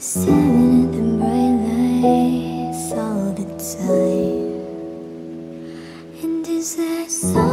Seven in the bright lights all the time And is that so?